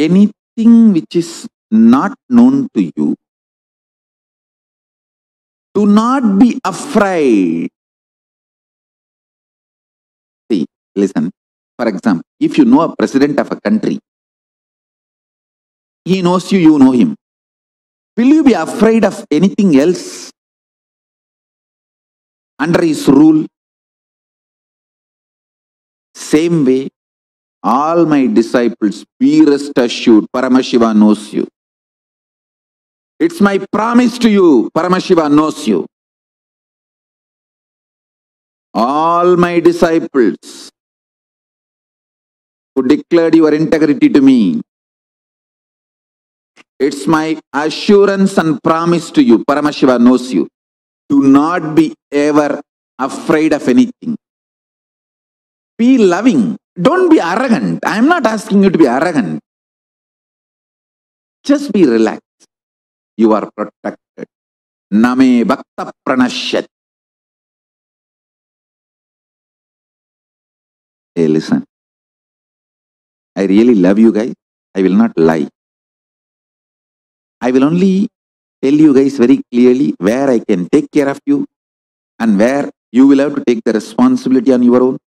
anything which is not known to you, do not be afraid. See, listen. For example, if you know a president of a country, he knows you, you know him. Will you be afraid of anything else under his rule? Same way, all my disciples, be rest assured, Paramashiva knows you. It's my promise to you, Paramashiva knows you. All my disciples who declared your integrity to me, it's my assurance and promise to you, Paramashiva knows you. Do not be ever afraid of anything. Be loving. Don't be arrogant. I am not asking you to be arrogant. Just be relaxed. You are protected. Name bhakta pranashyat. Hey, listen. I really love you guys. I will not lie. I will only tell you guys very clearly where I can take care of you and where you will have to take the responsibility on your own.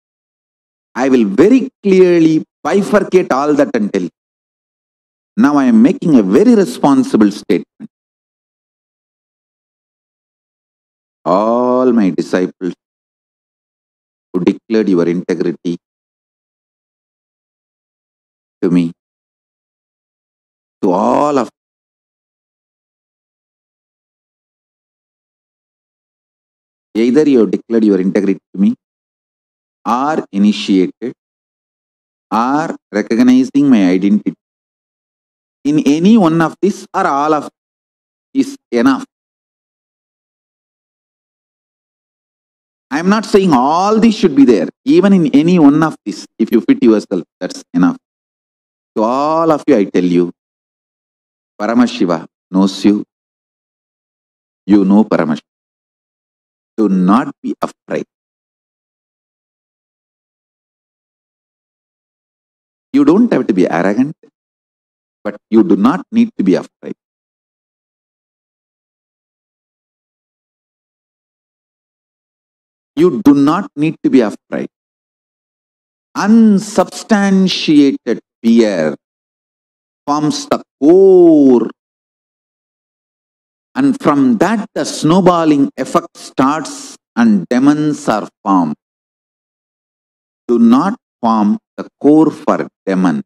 I will very clearly bifurcate all that and tell you. Now I am making a very responsible statement. All my disciples who declared your integrity to me, to all of either you have declared your integrity to me or initiated are recognizing my identity. In any one of this or all of is enough. I am not saying all this should be there. Even in any one of this if you fit yourself that's enough. To all of you i tell you paramashiva knows you. You know paramashiva do not be afraid. You don't have to be arrogant, but you do not need to be afraid. You do not need to be afraid. Unsubstantiated fear forms the core and from that, the snowballing effect starts and demons are formed. Do not form the core for demon.